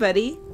buddy.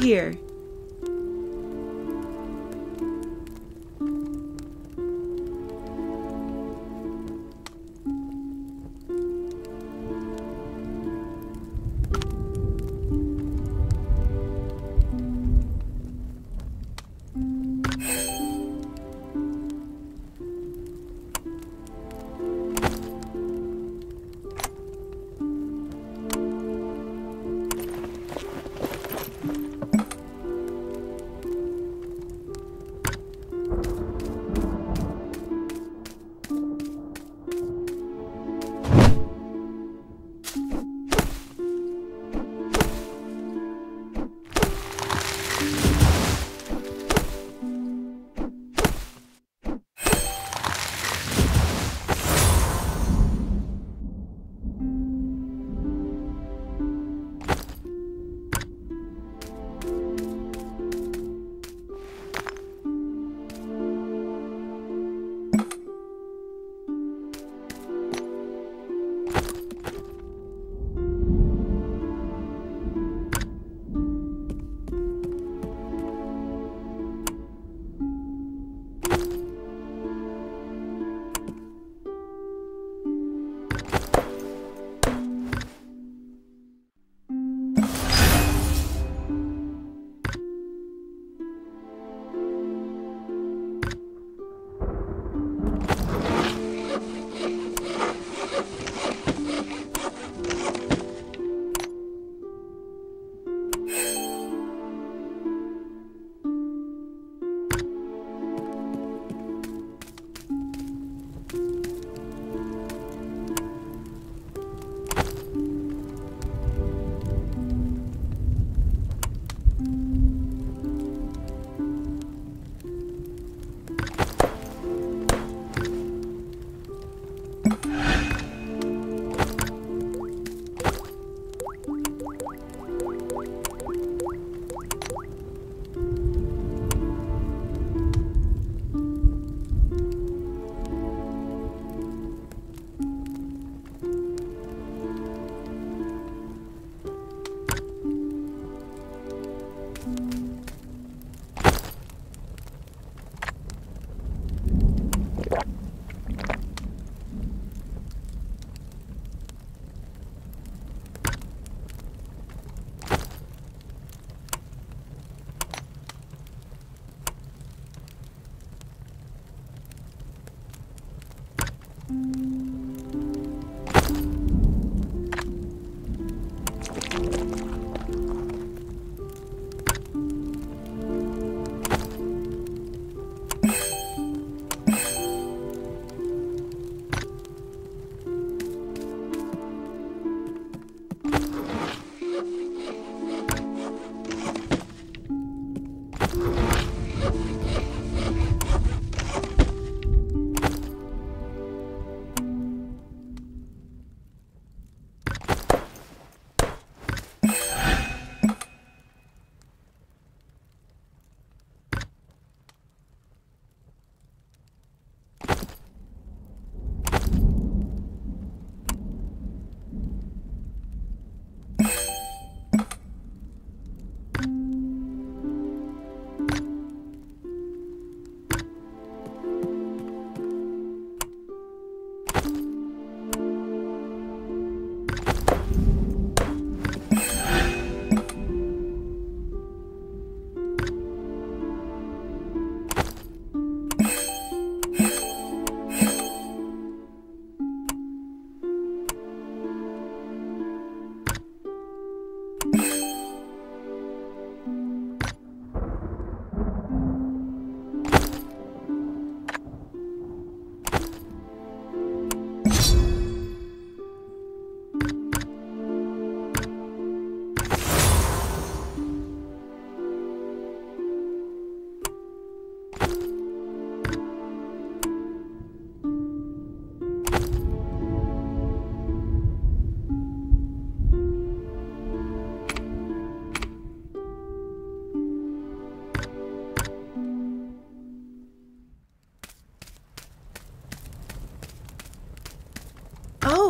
Here.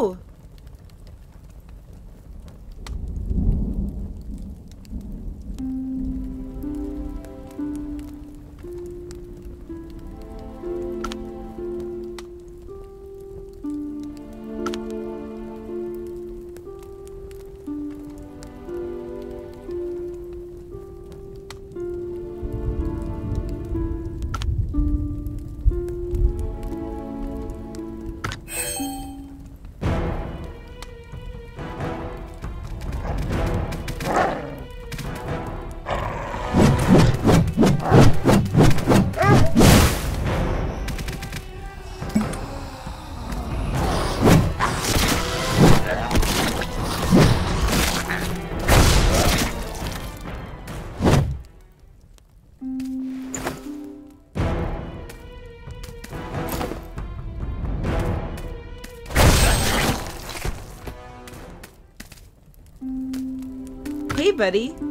Lu? Buddy.